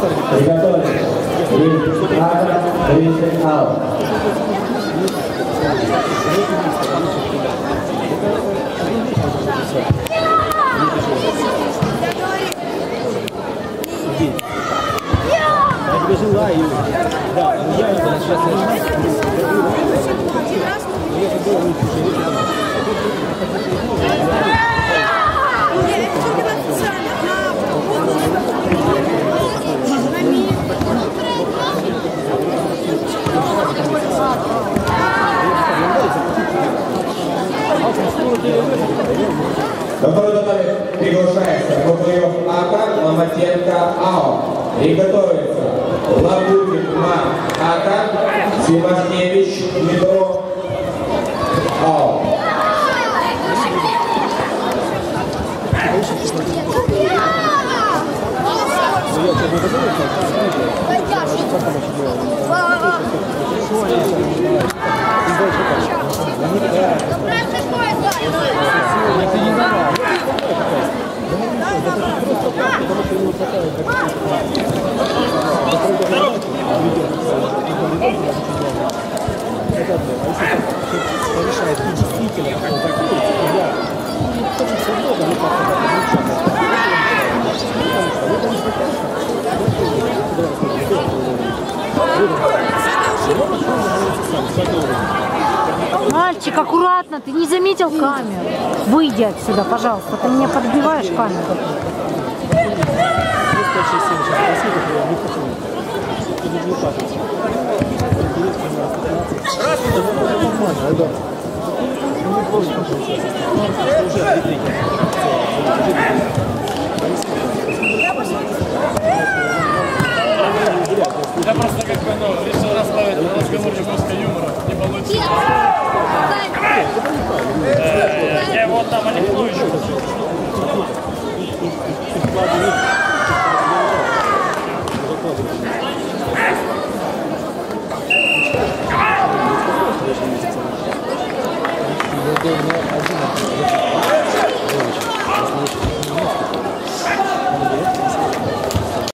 Приготовились. И надо, 30 аут. Я тебе желаю. Да, я сейчас Который готовит, приглашается в плей-офф атак Ломатенко АО. И готовится Лабутин Марк Атак, Симашкевич Дмитро АО. решает Мальчик, аккуратно, ты не заметил камеру. Выйди отсюда, пожалуйста, ты меня подбиваешь камеру. Я Э, Я его